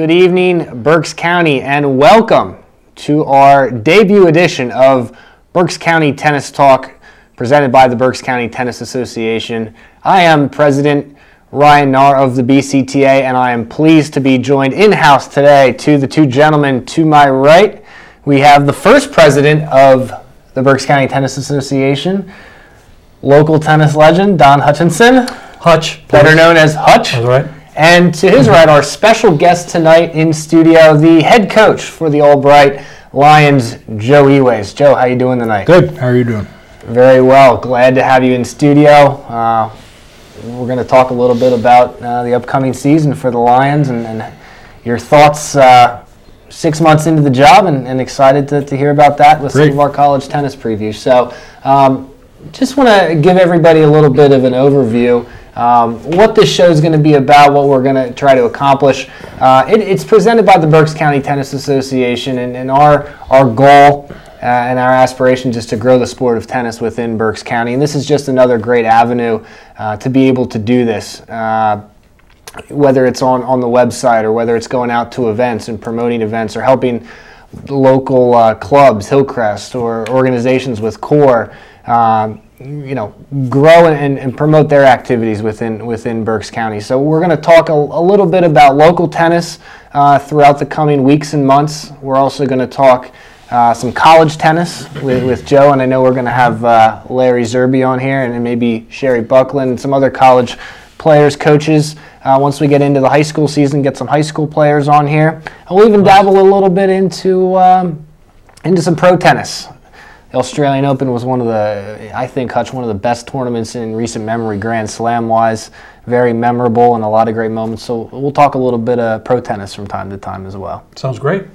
Good evening, Berks County, and welcome to our debut edition of Berks County Tennis Talk presented by the Berks County Tennis Association. I am President Ryan Knarr of the BCTA, and I am pleased to be joined in house today to the two gentlemen to my right. We have the first president of the Berks County Tennis Association, local tennis legend Don Hutchinson, Hutch. better known as Hutch. That's right. And to his right, our special guest tonight in studio, the head coach for the Albright Lions, Joe Eways. Joe, how you doing tonight? Good. How are you doing? Very well. Glad to have you in studio. Uh, we're going to talk a little bit about uh, the upcoming season for the Lions and, and your thoughts uh, six months into the job, and, and excited to, to hear about that with Great. some of our college tennis previews. So, um, just want to give everybody a little bit of an overview. Um, what this show is going to be about, what we're going to try to accomplish. Uh, it, it's presented by the Berks County Tennis Association, and, and our our goal uh, and our aspiration is to grow the sport of tennis within Berks County. And this is just another great avenue uh, to be able to do this. Uh, whether it's on, on the website or whether it's going out to events and promoting events or helping local uh, clubs, Hillcrest, or organizations with CORE, um, you know, grow and, and promote their activities within within Berks County. So we're going to talk a, a little bit about local tennis uh, throughout the coming weeks and months. We're also going to talk uh, some college tennis with, with Joe, and I know we're going to have uh, Larry Zerby on here, and maybe Sherry Buckland, and some other college players, coaches. Uh, once we get into the high school season, get some high school players on here, and we'll even dabble a little bit into um, into some pro tennis. The Australian Open was one of the, I think, Hutch, one of the best tournaments in recent memory, Grand Slam wise. Very memorable and a lot of great moments. So we'll talk a little bit of pro tennis from time to time as well. Sounds great.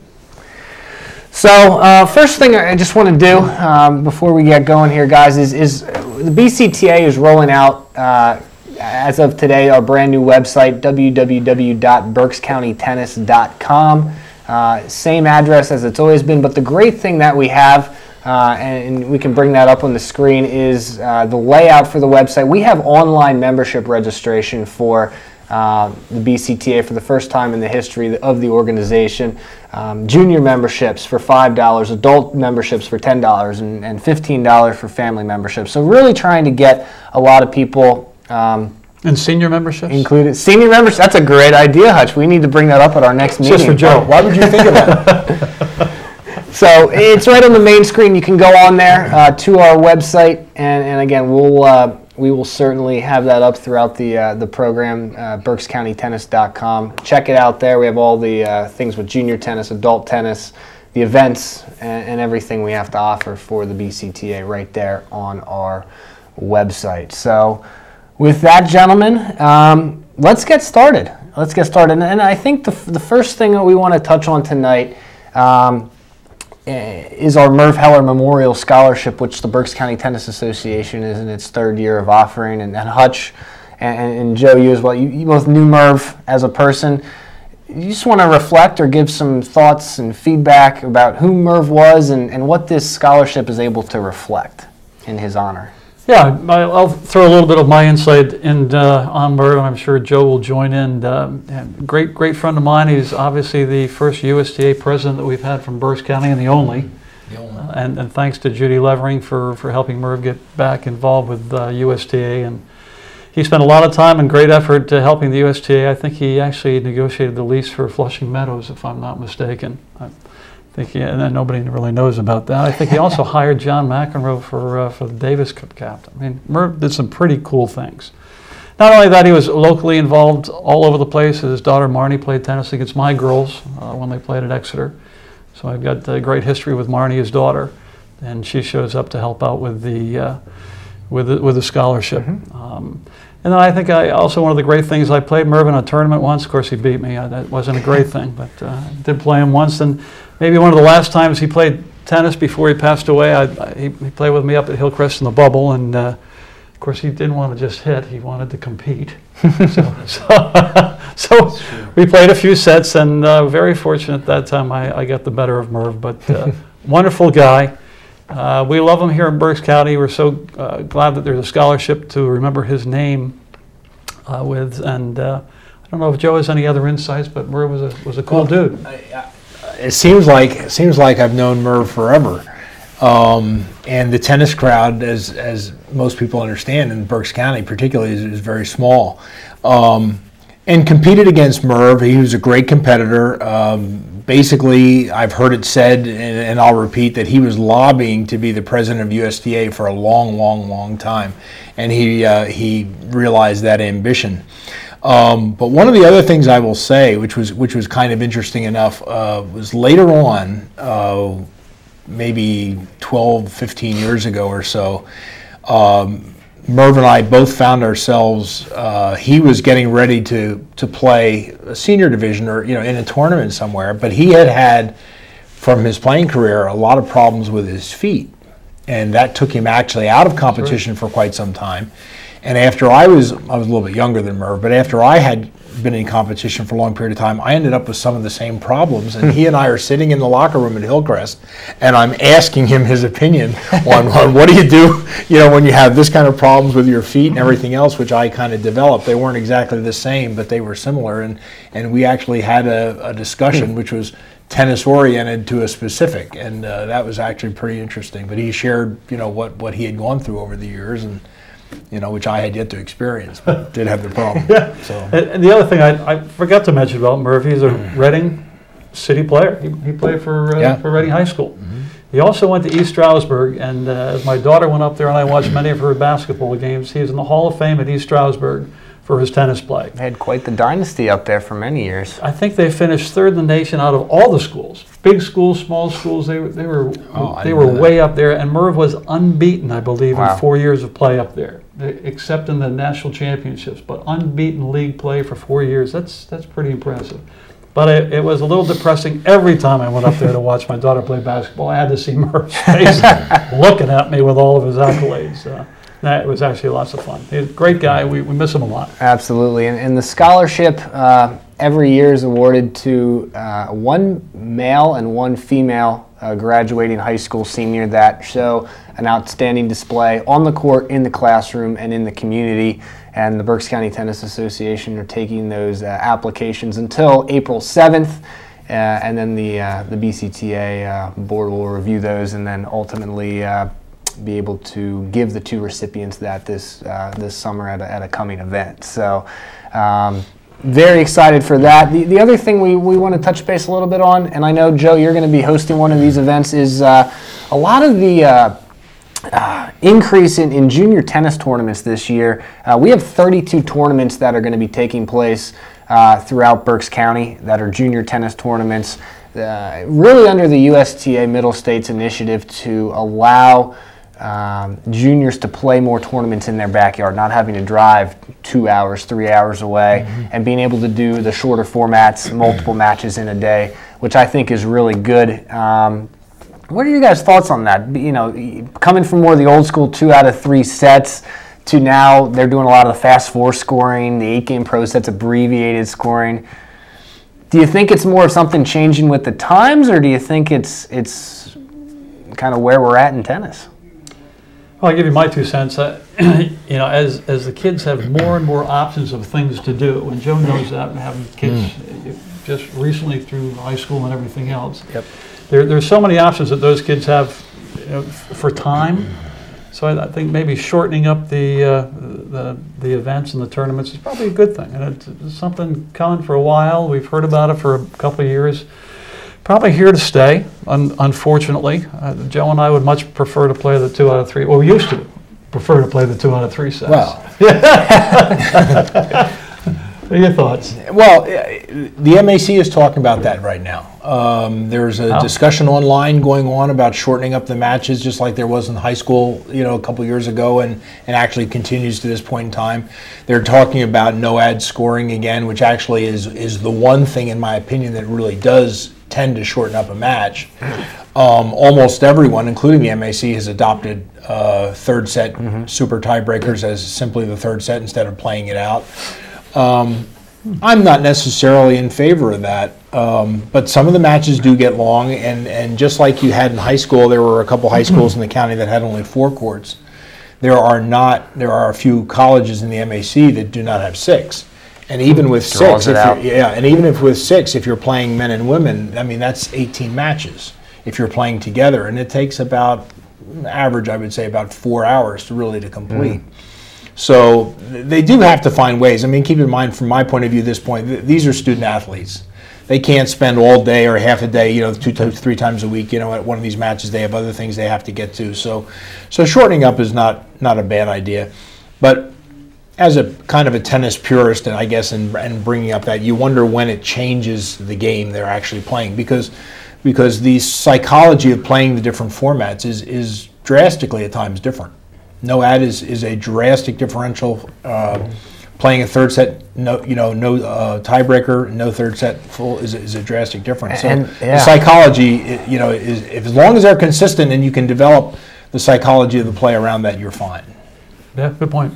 So, uh, first thing I just want to do um, before we get going here, guys, is, is the BCTA is rolling out, uh, as of today, our brand new website, www.berkscountytennis.com. Uh, same address as it's always been, but the great thing that we have, uh, and, and we can bring that up on the screen, is uh, the layout for the website. We have online membership registration for uh, the BCTA for the first time in the history of the organization. Um, junior memberships for $5, adult memberships for $10, and, and $15 for family memberships. So, really trying to get a lot of people. Um, And senior memberships? Included senior memberships. That's a great idea, Hutch. We need to bring that up at our next meeting. Just for Joe. Why would you think of that? So it's right on the main screen. You can go on there uh, to our website, and, and again, we'll uh, we will certainly have that up throughout the uh, the program. Uh, BerksCountyTennis.com. Check it out there. We have all the uh, things with junior tennis, adult tennis, the events, and, and everything we have to offer for the BCTA right there on our website. So, with that, gentlemen, um, let's get started. Let's get started. And, and I think the, the first thing that we want to touch on tonight. Um, is our Merv Heller Memorial Scholarship, which the Berks County Tennis Association is in its third year of offering, and, and Hutch and, and Joe, you as well. You, you both knew Merv as a person. You just want to reflect or give some thoughts and feedback about who Merv was and, and what this scholarship is able to reflect in his honor. Yeah, I'll throw a little bit of my insight in uh, on Merv, and I'm sure Joe will join in. Um, Great, great friend of mine. He's obviously the first USTA president that we've had from Berks County and the only. And, and thanks to Judy Levering for, for helping Merv get back involved with uh, USTA. And he spent a lot of time and great effort uh, helping the USTA. I think he actually negotiated the lease for Flushing Meadows, if I'm not mistaken. I think he, and then nobody really knows about that. I think he also hired John McEnroe for, uh, for the Davis Cup captain. I mean, Merv did some pretty cool things. Not only that, he was locally involved all over the place. His daughter Marnie played tennis against my girls uh, when they played at Exeter. So I've got a great history with Marnie, his daughter, and she shows up to help out with the uh, with the, with the scholarship. Um, and then I think I also one of the great things I played Merv in a tournament once. Of course, he beat me. Uh, that wasn't a great thing, but uh, I did play him once. And maybe one of the last times he played tennis before he passed away. I, I, he, he played with me up at Hillcrest in the bubble, and uh, of course he didn't want to just hit; he wanted to compete. so, so, so we played a few sets, and uh, very fortunate that time I, I got the better of Merv. But uh, wonderful guy. Uh, we love him here in Berks County. We're so uh, glad that there's a scholarship to remember his name uh, with, and uh, I don't know if Joe has any other insights, but Merv was a, was a cool dude. it seems like it seems like I've known Merv forever, um, and the tennis crowd, as as most people understand in Berks County, particularly, is, is very small. Um, and competed against Merv. He was a great competitor. Um, basically, I've heard it said, and, I'll repeat that he was lobbying to be the president of USTA for a long, long, long time, and he uh, he realized that ambition. Um, but one of the other things I will say, which was which was kind of interesting enough, uh, was later on, uh, maybe 12, 15 years ago or so, um, Merv and I both found ourselves. Uh, he was getting ready to to play a senior division or you know in a tournament somewhere, but he had had from his playing career a lot of problems with his feet, and that took him actually out of competition for quite some time. And after I was, I was a little bit younger than Merv, but after I had been in competition for a long period of time, I ended up with some of the same problems. And he and I are sitting in the locker room at Hillcrest, and I'm asking him his opinion on, on what do you do, you know, when you have this kind of problems with your feet and everything else, which I kind of developed. They weren't exactly the same, but they were similar. And, and we actually had a, a discussion, which was tennis oriented to a specific. And uh, that was actually pretty interesting. But he shared, you know, what, what he had gone through over the years. and you know, which I had yet to experience, but did have the problem. Yeah. So And, and the other thing I, I forgot to mention about Murphy is a Reading City player. He, he played for uh, Yeah. for Reading High School. He also went to East Stroudsburg, and uh, as my daughter went up there and I watched many of her basketball games, He's in the Hall of Fame at East Stroudsburg for his tennis play. They had quite the dynasty up there for many years. I think they finished third in the nation out of all the schools, big schools, small schools. They were they were Oh, they were way up there, and Merv was unbeaten, I believe, Wow. in four years of play up there, except in the national championships. But unbeaten league play for four years. That's that's pretty impressive. But it, it was a little depressing every time I went up there to watch my daughter play basketball. I had to see Merv's face looking at me with all of his accolades. Uh, that was actually lots of fun. He's a great guy. We, we miss him a lot. Absolutely. And, and the scholarship uh, every year is awarded to uh, one male and one female uh, graduating high school senior that show an outstanding display on the court, in the classroom, and in the community. And the Berks County Tennis Association are taking those uh, applications until April 7th. Uh, and then the, uh, the BCTA uh, board will review those and then ultimately uh, be able to give the two recipients that this uh, this summer at a, at a coming event. So. Um, very excited for that. The, the other thing we, we want to touch base a little bit on, and I know, Joe, you're going to be hosting one of these events, is uh, a lot of the uh, uh, increase in, in junior tennis tournaments this year. Uh, we have 32 tournaments that are going to be taking place uh, throughout Berks County that are junior tennis tournaments, uh, really under the USTA Middle States initiative to allow um, juniors to play more tournaments in their backyard, not having to drive two hours, three hours away, and being able to do the shorter formats, multiple matches in a day, which I think is really good. Um, what are your guys' thoughts on that? You know, coming from more of the old school two out of three sets to now they're doing a lot of the fast four scoring, the eight game pro sets, abbreviated scoring. Do you think it's more of something changing with the times, or do you think it's it's kind of where we're at in tennis? Well, I'll give you my two cents. Uh, you know, as, as the kids have more and more options of things to do, and Joe knows that, and having kids uh, just recently through high school and everything else. Yep. There, there's so many options that those kids have you know, f- for time. So I, I think maybe shortening up the, uh, the the events and the tournaments is probably a good thing, and it's, it's something coming for a while. We've heard about it for a couple of years. Probably here to stay, un- unfortunately. Uh, Joe and I would much prefer to play the two out of three. Well, we used to prefer to play the two out of three sets. well, What are your thoughts? well, uh, the MAC is talking about that right now. Um, there's a How? discussion online going on about shortening up the matches, just like there was in high school, you know, a couple years ago, and and actually continues to this point in time. They're talking about no ad scoring again, which actually is is the one thing, in my opinion, that really does tend to shorten up a match. Um, almost everyone, including the MAC, has adopted uh, third set super tiebreakers as simply the third set instead of playing it out. Um, I'm not necessarily in favor of that, um, but some of the matches do get long, and, and just like you had in high school, there were a couple high schools in the county that had only four courts. There are not. There are a few colleges in the MAC that do not have six, And even with six, if you're, yeah, and even if with six, if you're playing men and women, I mean that's 18 matches if you're playing together, and it takes about average, I would say, about four hours to really to complete. So they do have to find ways. I mean, keep in mind, from my point of view, at this point, th- these are student athletes. They can't spend all day or half a day, you know, two to three times a week, you know, at one of these matches. They have other things they have to get to. So, so shortening up is not not a bad idea. But as a kind of a tennis purist, and I guess, and, and bringing up that, you wonder when it changes the game they're actually playing because because the psychology of playing the different formats is is drastically at times different. No ad is, is a drastic differential. Uh, playing a third set, no, you know, no uh, tiebreaker, no third set full is, a- is a drastic difference. So And- the psychology, you know, is if, as long as they're consistent and you can develop the psychology of the play around that, you're fine. Yeah, good point.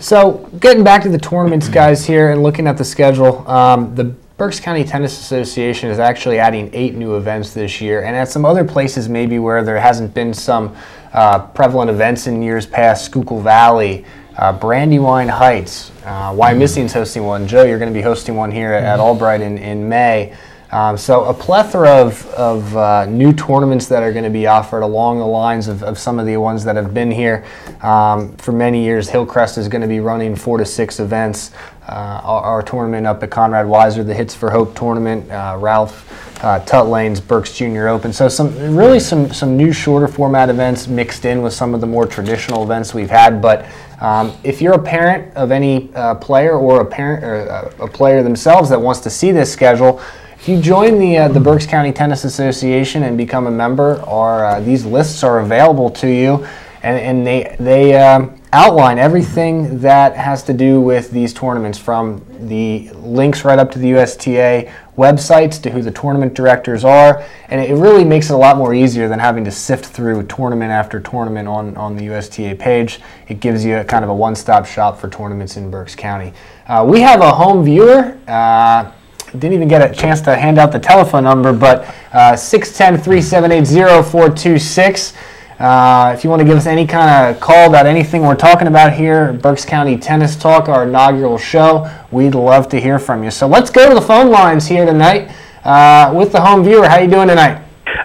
So, getting back to the tournaments, guys, here and looking at the schedule, um, the Berks County Tennis Association is actually adding eight new events this year, and at some other places, maybe where there hasn't been some uh, prevalent events in years past, Schuylkill Valley, uh, Brandywine Heights, uh, Wyomissing's hosting one. Joe, you're going to be hosting one here at Albright in, in May. Um, so a plethora of, of uh, new tournaments that are going to be offered along the lines of, of some of the ones that have been here um, for many years. Hillcrest is going to be running four to six events. Uh, our, our tournament up at Conrad Weiser, the Hits for Hope tournament, uh, Ralph uh, Tutlane's Berks Junior Open. So some really some some new shorter format events mixed in with some of the more traditional events we've had. But um, if you're a parent of any uh, player or a parent or uh, a player themselves that wants to see this schedule, if you join the uh, the Berks County Tennis Association and become a member, or uh, these lists are available to you, and, and they they um, outline everything that has to do with these tournaments, from the links right up to the USTA websites to who the tournament directors are, and it really makes it a lot more easier than having to sift through tournament after tournament on on the USTA page. It gives you a kind of a one-stop shop for tournaments in Berks County. Uh, we have a home viewer. Uh, didn't even get a chance to hand out the telephone number, but uh, 610-378-0426. Uh, if you want to give us any kind of call about anything we're talking about here, Berks County Tennis Talk, our inaugural show, we'd love to hear from you. So let's go to the phone lines here tonight uh, with the home viewer. How are you doing tonight?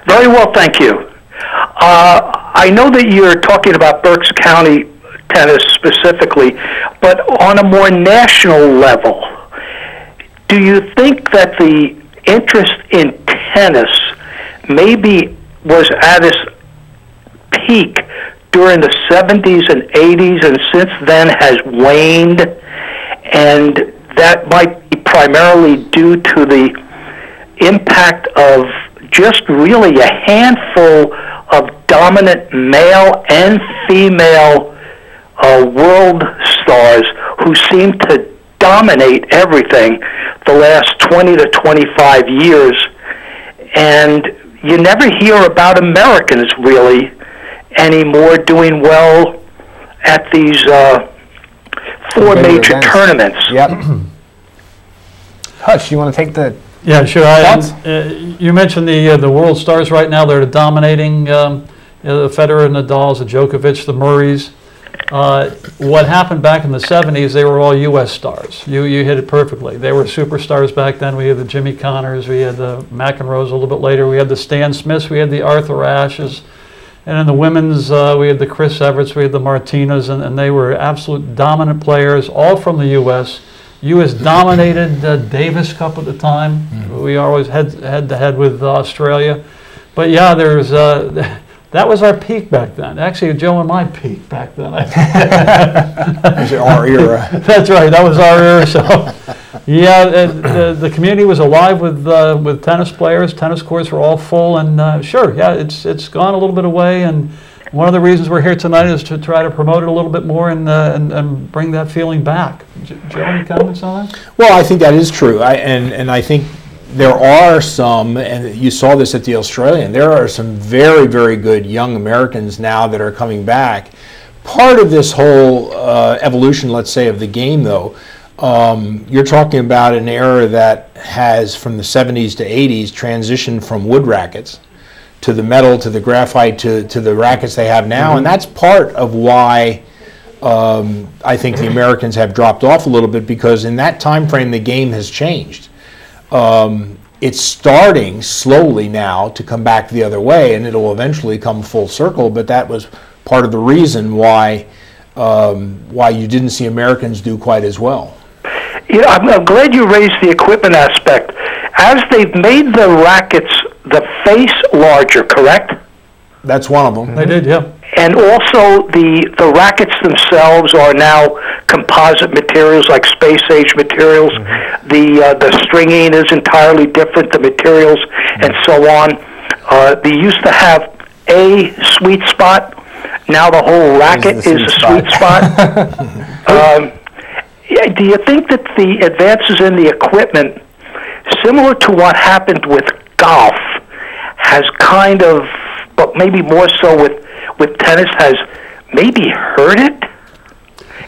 Very well, thank you. Uh, I know that you're talking about Berks County tennis specifically, but on a more national level, do you think that the interest in tennis maybe was at its peak during the 70s and 80s and since then has waned? And that might be primarily due to the impact of just really a handful of dominant male and female uh, world stars who seem to dominate everything the last 20 to 25 years. And you never hear about Americans really anymore doing well at these uh, four Bigger major events. tournaments. Yep. Hutch, you want to take the Yeah, sure. I, uh, you mentioned the uh, the world stars right now. They're dominating um, you know, the Federer, and Nadal's, the Djokovic, the Murrays. Uh, what happened back in the 70s, they were all U.S. stars. You, you hit it perfectly. They were superstars back then. We had the Jimmy Connors, we had the McEnroes a little bit later, we had the Stan Smiths, we had the Arthur Ashes. And in the women's, uh, we had the Chris Everts, we had the Martinas, and, and they were absolute dominant players, all from the U.S. U.S. dominated uh, Davis Cup at the time. We always head head to head with Australia. But yeah, there's uh, that was our peak back then. Actually, Joe and my peak back then. It our era? That's right. That was our era. So, yeah, uh, the, the community was alive with uh, with tennis players. Tennis courts were all full, and uh, sure, yeah, it's it's gone a little bit away. And one of the reasons we're here tonight is to try to promote it a little bit more and uh, and, and bring that feeling back. J- Joe, any comments on that? Well, I think that is true. I, and, and I think there are some, and you saw this at the Australian, there are some very, very good young Americans now that are coming back. Part of this whole uh, evolution, let's say, of the game, though, um, you're talking about an era that has, from the 70s to 80s, transitioned from wood rackets to the metal to the graphite to, to the rackets they have now. And that's part of why um, I think the Americans have dropped off a little bit because in that time frame the game has changed. Um, it's starting slowly now to come back the other way, and it'll eventually come full circle. But that was part of the reason why um, why you didn't see Americans do quite as well. You know, I'm, I'm glad you raised the equipment aspect. As they've made the rackets the face larger, correct? That's one of them. They did, yeah. And also the the rackets themselves are now composite materials like space age materials. The uh, the stringing is entirely different. The materials and so on. Uh, they used to have a sweet spot. Now the whole racket is sweet a sweet spot. um, yeah, do you think that the advances in the equipment, similar to what happened with golf, has kind of, but maybe more so with with tennis, has maybe hurt it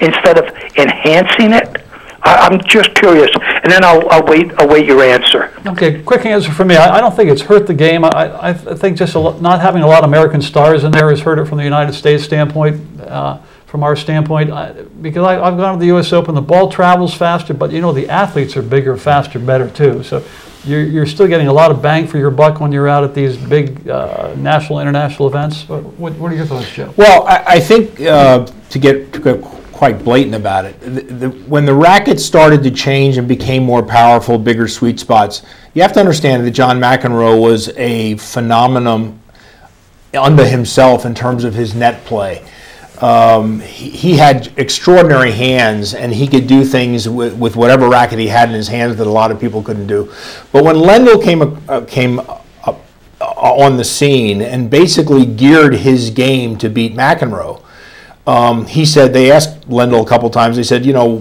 instead of enhancing it? I, I'm just curious, and then I'll, I'll wait. I'll your answer. Okay, quick answer for me. I, I don't think it's hurt the game. I, I, think just a lo- not having a lot of American stars in there has hurt it from the United States standpoint, uh, from our standpoint. I, because I, I've gone to the U.S. Open, the ball travels faster, but you know the athletes are bigger, faster, better too. So you're, you're still getting a lot of bang for your buck when you're out at these big uh, national, international events. What, what, are your thoughts, Joe? Well, I, I think uh, to get to quite blatant about it, the, the, when the rackets started to change and became more powerful, bigger sweet spots, you have to understand that John McEnroe was a phenomenon unto himself in terms of his net play. Um, he, he had extraordinary hands, and he could do things with, with whatever racket he had in his hands that a lot of people couldn't do. But when Lendl came uh, came up on the scene and basically geared his game to beat McEnroe, um, he said they asked Lendl a couple times. They said, you know,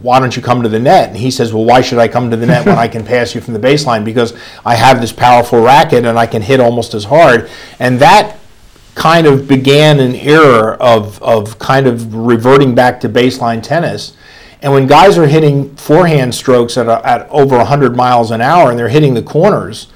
why don't you come to the net? And he says, well, why should I come to the net when I can pass you from the baseline? Because I have this powerful racket and I can hit almost as hard. And that kind of began an era of, of kind of reverting back to baseline tennis. And when guys are hitting forehand strokes at, a, at over 100 miles an hour and they're hitting the corners,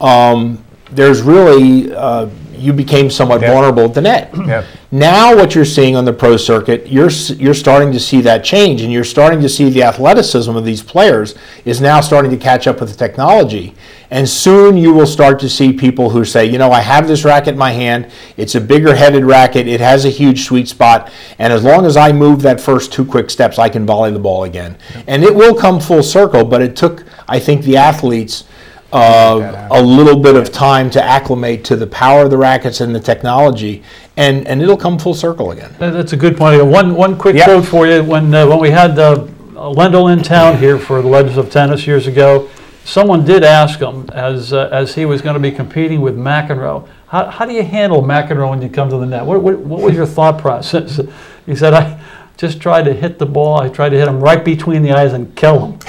um, there's really, uh, you became somewhat vulnerable at the net. Yep. Now, what you're seeing on the pro circuit, you're you're starting to see that change, and you're starting to see the athleticism of these players is now starting to catch up with the technology. And soon you will start to see people who say, you know, I have this racket in my hand. It's a bigger headed racket. It has a huge sweet spot, and as long as I move that first two quick steps, I can volley the ball again. And it will come full circle. But it took, I think, the athletes uh, a little bit of time to acclimate to the power of the rackets and the technology, and, and it'll come full circle again. That's a good point. One, one quick Yeah. quote for you. When, uh, when we had uh, Lendl in town here for the Legends of Tennis years ago, someone did ask him, as, uh, as he was going to be competing with McEnroe, how, how do you handle McEnroe when you come to the net? What, what, what was your thought process? He said, I just tried to hit the ball. I tried to hit him right between the eyes and kill him.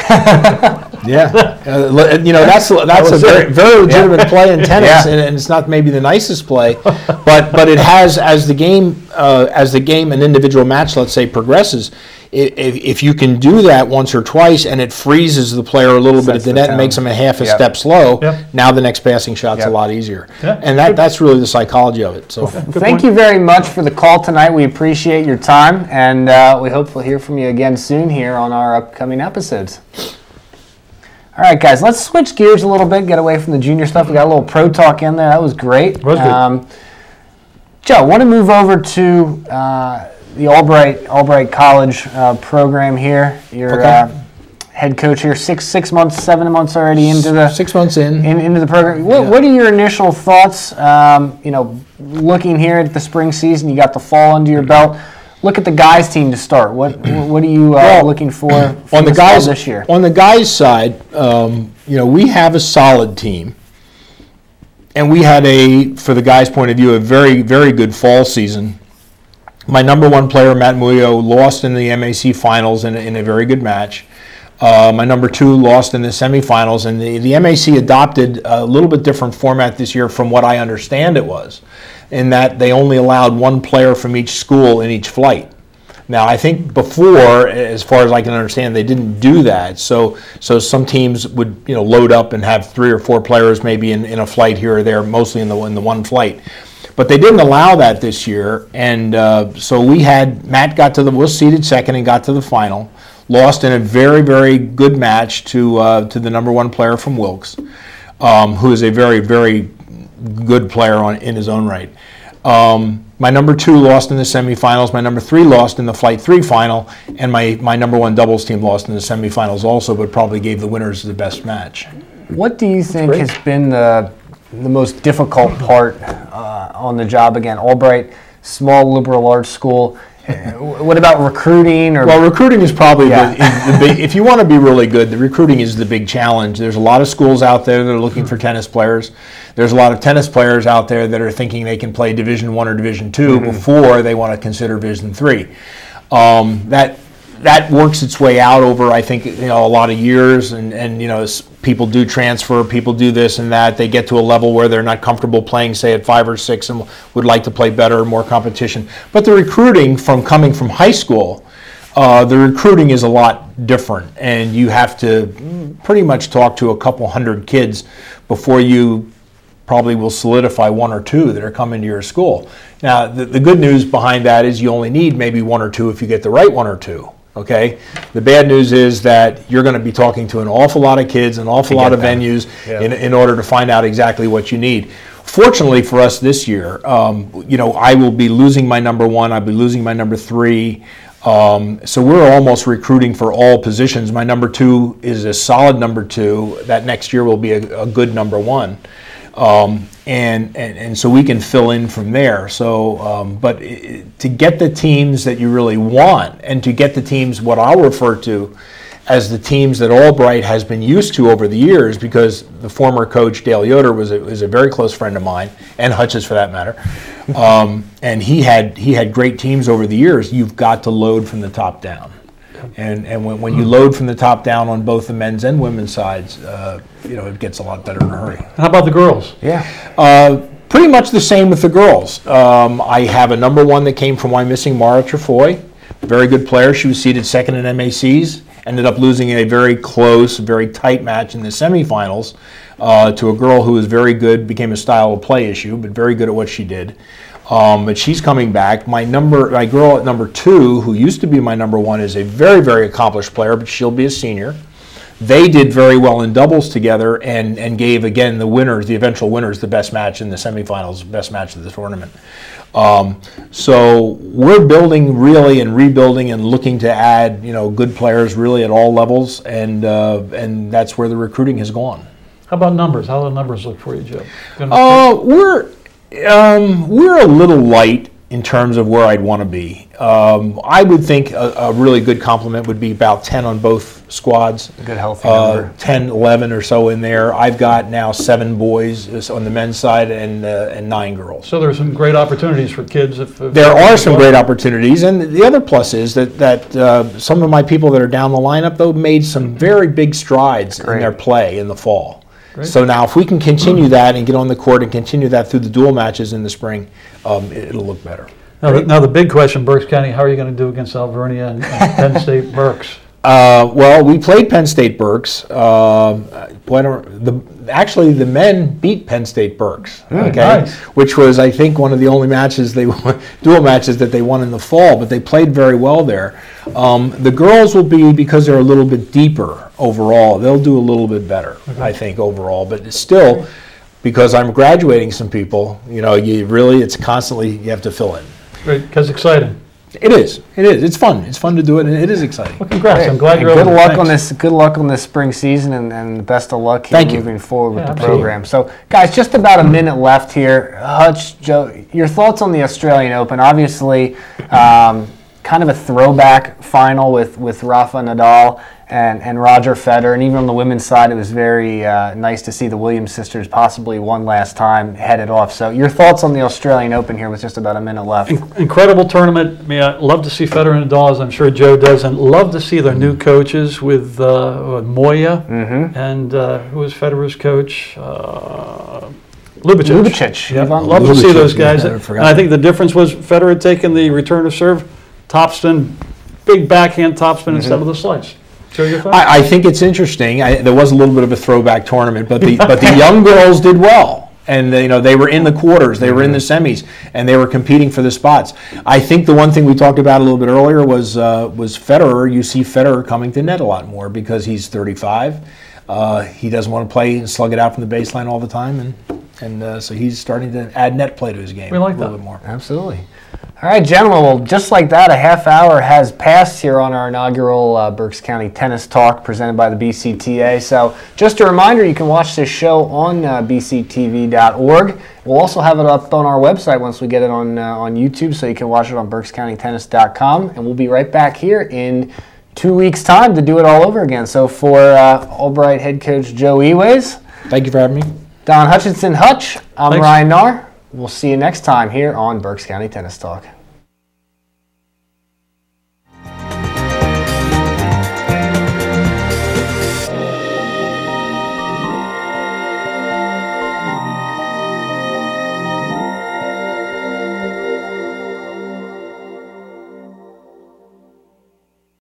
Yeah, uh, le- you know that's that's a very, very legitimate play in tennis, Yeah. and, and it's not maybe the nicest play, but but it has as the game uh, as the game an individual match, let's say, progresses. If, if you can do that once or twice and it freezes the player a little bit at the the net and makes him a half a Yep. step slow, Yep. now the next passing shot's Yep. a lot easier. Yeah. And that, that's really the psychology of it. So Thank you very much for the call tonight. We appreciate your time, and uh, we hope we'll hear from you again soon here on our upcoming episodes. All right, guys, let's switch gears a little bit, get away from the junior stuff. We got a little pro talk in there. That was great. Was. Um, Joe, want to move over to uh, the Albright Albright College uh, program here. You're Okay. uh, head coach here, six six months, seven months already into the six months in, in, into the program. What, Yeah. what are your initial thoughts? Um, you know, looking here at the spring season, you got the fall under your belt. Look at the guys' team to start. What what are you uh, Well, looking for on the guys this year? on the guys side um, you know we have a solid team and we had a for the guys point of view a very very good fall season my number one player matt muyo lost in the mac finals in, a- in a very good match uh, my number two lost in the semifinals and the, the mac adopted a little bit different format this year from what i understand it was in that they only allowed one player from each school in each flight now, I think before, as far as I can understand, they didn't do that. So, so some teams would, you know, load up and have three or four players maybe in, in a flight here or there, mostly in the in the one flight. But they didn't allow that this year, and uh, so we had Matt got to the was seeded second and got to the final, lost in a very very good match to uh, to the number one player from Wilkes, um, who is a very very good player on in his own right. Um, my number two lost in the semifinals. My number three lost in the Flight Three final, and my, my number one doubles team lost in the semifinals also, but probably gave the winners the best match. What do you think has been the the most difficult part uh, on the job again? Albright, small liberal arts school. Uh, what about recruiting or Well, recruiting is probably Yeah. the, is the big, if you want to be really good, the recruiting is the big challenge. There's a lot of schools out there that are looking for tennis players. There's a lot of tennis players out there that are thinking they can play Division One or Division 2 before they want to consider Division Three. Um, that that works its way out over, I think, you know, a lot of years, and and you know, people do transfer, people do this and that. They get to a level where they're not comfortable playing, say, at five or six, and would like to play better, more competition. But the recruiting from coming from high school uh, the recruiting is a lot different, and you have to pretty much talk to a couple hundred kids before you probably will solidify one or two that are coming to your school. Now, the, the good news behind that is you only need maybe one or two if you get the right one or two. Okay. The bad news is that you're going to be talking to an awful lot of kids, an awful lot of them. venues in, in order to find out exactly what you need. Fortunately for us this year, um, you know, I will be losing my number one. I'll be losing my number three. Um, so we're almost recruiting for all positions. My number two is a solid number two. That next year will be a, a good number one. Um, and, and, and so we can fill in from there. So, um, but i- to get the teams that you really want and to get the teams, what I'll refer to as the teams that Albright has been used to over the years, because the former coach Dale Yoder was a, was a very close friend of mine, and Hutch's for that matter. Um, and he had he had great teams over the years. You've got to load from the top down, and and when, when you load from the top down on both the men's and women's sides, uh, you know it gets a lot better in a hurry. How about the girls? yeah? Uh, pretty much the same with the girls. Um, I have a number one that came from Wyomissing, Mara Trefoy. Very good player. She was seeded second in MACs. Ended up losing a very close, very tight match in the semifinals uh, to a girl who was very good. Became a style of play issue, but very good at what she did. Um, but she's coming back. My number, my girl at number two, who used to be my number one, is a very, very accomplished player, but she'll be a senior they did very well in doubles together and, and gave again the winners, the eventual winners, the best match in the semifinals, best match of the tournament. Um, so we're building really and rebuilding and looking to add you know good players really at all levels, and uh, and that's where the recruiting has gone. How about numbers? How do the numbers look for you, Joe? Gonna- Uh, we're um, we're a little light in terms of where I'd want to be. Um, I would think a, a really good compliment would be about 10 on both squads. Good healthy Uh, number. 10, 11 or so in there. I've got now seven boys on the men's side and uh, and nine girls. so there's some great opportunities for kids if. if There are some great opportunities, and the other plus is that that uh, some of my people that are down the lineup though made some very big strides in their play in the fall. Great. So now, if we can continue that and get on the court and continue that through the dual matches in the spring, um, it- it'll look better. Now, the, now the big question, Berks County, how are you going to do against Alvernia and, and Penn State Berks? Uh, well, we played Penn State Berks. Um, boy, the, actually, the men beat Penn State Berks. okay, nice. which was, I think, one of the only matches they dual matches that they won in the fall. But they played very well there. Um, the girls will be because they're a little bit deeper overall. They'll do a little bit better, I think, overall. But still, because I'm graduating some people, you know, you really, it's constantly you have to fill in. Great, because exciting. It is. It is. It's fun. It's fun to do it, and it is exciting. Well, congrats. I'm glad And you're good over. luck Thanks. on this. Good luck on this spring season, and, and best of luck here Thank you. moving forward with Yeah, the absolutely. program. So, guys, just about a minute left here. Hutch, Joe, your thoughts on the Australian Open? Obviously, um, kind of a throwback final with with Rafa Nadal and and Roger Federer, and even on the women's side, it was very uh, nice to see the Williams sisters possibly one last time headed off. So, your thoughts on the Australian Open here with just about a minute left? Incredible tournament. I mean, I love to see Federer and Nadal, as I'm sure Joe does, and love to see their new coaches with uh, Moya and uh, who was Federer's coach? Uh, Ljubicic. Ljubicic. Yeah, Ivan love to see Ljubicic, those yeah, guys. I and I think the difference was Federer had taken the return of serve, topspin, big backhand topspin instead of the slice. Joe, your thoughts? I, I think it's interesting. I, there was a little bit of a throwback tournament, but the but the young girls did well. and uh, you know they were in the quarters, they were in the semis, and they were competing for the spots. I think the one thing we talked about a little bit earlier was uh, was Federer. You see Federer coming to net a lot more because he's 35. Uh, he doesn't want to play and slug it out from the baseline all the time, and and uh, so he's starting to add net play to his game. We like a little that. bit more. Absolutely. All right, gentlemen. Well, just like that, a half hour has passed here on our inaugural uh, Berks County Tennis Talk presented by the BCTA. So, just a reminder you can watch this show on uh, bctv.org. We'll also have it up on our website once we get it on, uh, on YouTube, so you can watch it on berkscountytennis.com. And we'll be right back here in two weeks' time to do it all over again. So, for uh, Albright head coach Joe Eways, Thank you for having me. Don Hutchinson Hutch, I'm Thanks. Ryan Knarr. We'll see you next time here on Berks County Tennis Talk.